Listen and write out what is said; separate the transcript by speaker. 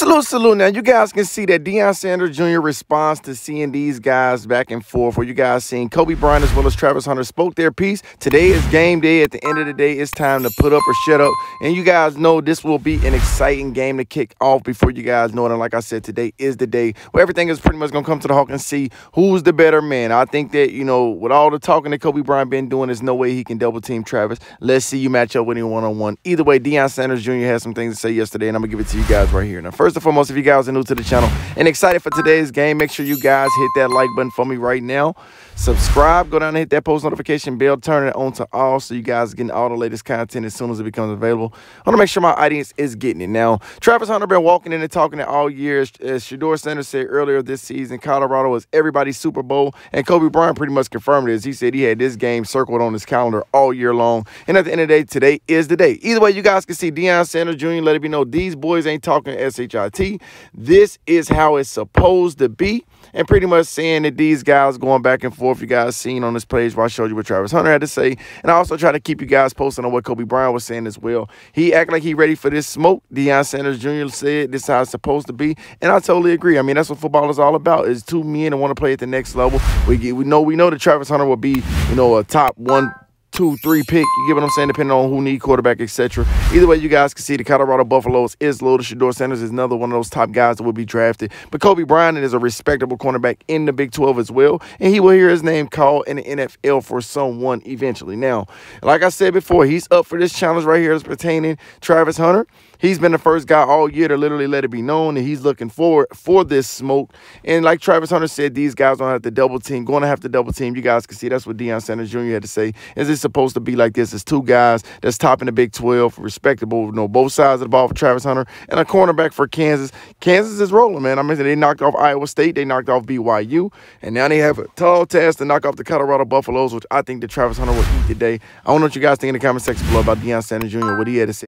Speaker 1: Salute, salute. Now, you guys can see that Deion Sanders Jr. responds to seeing these guys back and forth, where you guys seen Cobee Bryant as well as Travis Hunter spoke their piece. Today is game day. At the end of the day, it's time to put up or shut up. And you guys know this will be an exciting game to kick off before you guys know it. And like I said, today is the day where everything is pretty much going to come to the Hawk and see who's the better man. I think that, you know, with all the talking that Cobee Bryant been doing, there's no way he can double team Travis. Let's see you match up with him one on one. Either way, Deion Sanders Jr. had some things to say yesterday, and I'm going to give it to you guys right here. Now, first and foremost, if you guys are new to the channel and excited for today's game, make sure you guys hit that like button for me right now. Subscribe, go down and hit that post notification bell, turn it on to all so you guys getting all the latest content as soon as it becomes available. I want to make sure my audience is getting it. Now, Travis Hunter been walking in and talking it all year. As Shedeur Sanders said earlier this season, Colorado was everybody's Super Bowl, and Cobee Bryant pretty much confirmed this. He said he had this game circled on his calendar all year long. And at the end of the day, today is the day. Either way, you guys can see Deion Sanders Jr. let it be know these boys ain't talking SHIT. This is how it's supposed to be and pretty much saying that these guys going back and forth. You guys seen on this page where I showed you what Travis Hunter had to say, and I also try to keep you guys posted on what Cobee Bryant was saying as well. He acted like he ready for this smoke. Deion Sanders Jr. said this is how it's supposed to be, and I totally agree. I mean that's what football is all about: is two men that want to play at the next level. We we know we know that Travis Hunter will be you know a top one two, three pick. You get what I'm saying? Depending on who need quarterback, etc. Either way, you guys can see the Colorado Buffaloes is loaded. Shedeur Sanders is another one of those top guys that will be drafted. But Cobee Bryant is a respectable cornerback in the Big 12 as well, and he will hear his name called in the NFL for someone eventually. Now, like I said before, he's up for this challenge right here as pertaining Travis Hunter. He's been the first guy all year to literally let it be known that he's looking forward for this smoke. And like Travis Hunter said, these guys don't have to double team, going to have to double team. You guys can see that's what Deion Sanders Jr. had to say. Is it supposed to be like this? It's two guys that's topping the Big 12, respectable, you know, both sides of the ball for Travis Hunter, and a cornerback for Kansas. Kansas is rolling, man. I mean, they knocked off Iowa State, they knocked off BYU, and now they have a tall task to knock off the Colorado Buffaloes, which I think that Travis Hunter will eat today. I don't know what you guys think in the comment section below about Deion Sanders Jr., what he had to say.